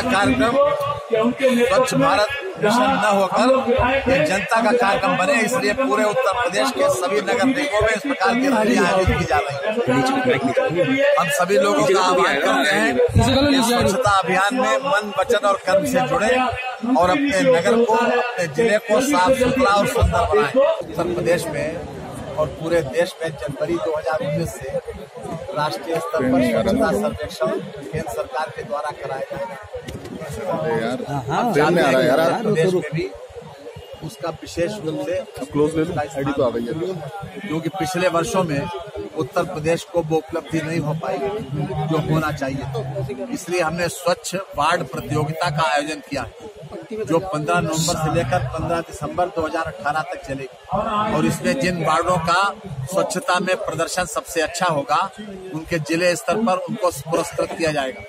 का कार्यक्रम, स्वच्छ भारत मिशन न होकर जनता का कार्यक्रम बने, इसलिए पूरे उत्तर प्रदेश के सभी नगर निगमों में इस प्रकार की रैलियाँ आयोजित की जा रही है। हम सभी लोगों का आह्वान करते हैं कि स्वच्छता अभियान में मन, वचन और कर्म से जुड़े और अपने नगर को, अपने ज़िले को साफ़ सुथरा और सुंदर बनाए। उत्तर प्रदेश में और पूरे देश में जनवरी 2019 से राष्ट्रीय स्तर पर स्वच्छता सर्वेक्षण केंद्र सरकार के द्वारा कराया जाएगा। यार हाँ, ट्रेन में आ रहा है यार। प्रदेश में भी उसका विशेष रूप से क्लोज ले आईडी तो आ गई है। क्योंकि पिछले वर्षों में उत्तर प्रदेश को वो उपलब्धि नहीं हो पाई जो होना चाहिए। इसलिए हमने स्वच्छ वार्ड प्रतियोगिता का आयोजन किया जो 15 नवंबर से लेकर 15 दिसंबर 2018 तक चलेगी। और इसमें जिन वार्डों का स्वच्छता में प्रदर्शन सबसे अच्छा होगा उनके ज़िले स्तर पर उनको पुरस्कृत किया जाएगा।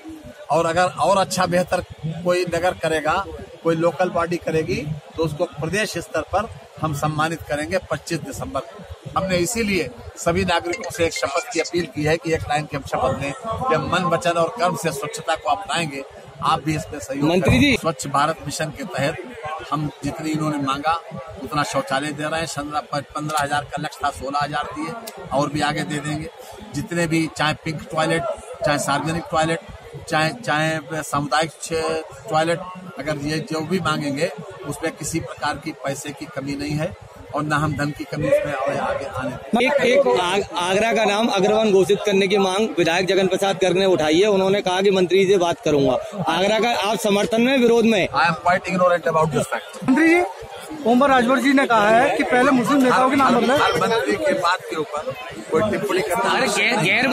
और अगर और अच्छा बेहतर कोई नगर करेगा कोई लोकल बॉडी करेगी तो उसको प्रदेश स्तर पर हम सम्मानित करेंगे 25 दिसंबर को। हमने इसीलिए सभी नागरिकों से एक शपथ की अपील की है कि एक लाइन की हम शपथ लें कि हम मन वचन और कर्म से स्वच्छता को अपनाएँगे। आप भी इसमें सहयोग मंत्री जी। स्वच्छ भारत मिशन के तहत हम जितनी इन्होंने मांगा उतना शौचालय दे रहे हैं। पंद्रह हज़ार का लक्ष्य था सोलह हज़ार दिए और भी आगे दे देंगे। जितने भी चाहे पिंक टॉयलेट चाहे सार्वजनिक टॉयलेट चाहे चाहे सामुदायिक टॉयलेट अगर ये जो भी मांगेंगे उसमें किसी प्रकार की पैसे की कमी नहीं है और न हम धन की कमी उसमें और आगे आने एक एक आग, आगरा का नाम अग्रवन घोषित करने की मांग विधायक जगन प्रसाद गर्ग ने उठाई है। उन्होंने कहा कि मंत्री से बात करूँगा। आगरा का आप समर्थन में विरोध में? I am quite ignorant about this fact मंत्री जी ओमर राजभर जी ने कहा है कि पहले मुस्लिम नेताओं के नाम बदले। मंत्री के बात के ऊपर कोई टिप्पणी करना गैर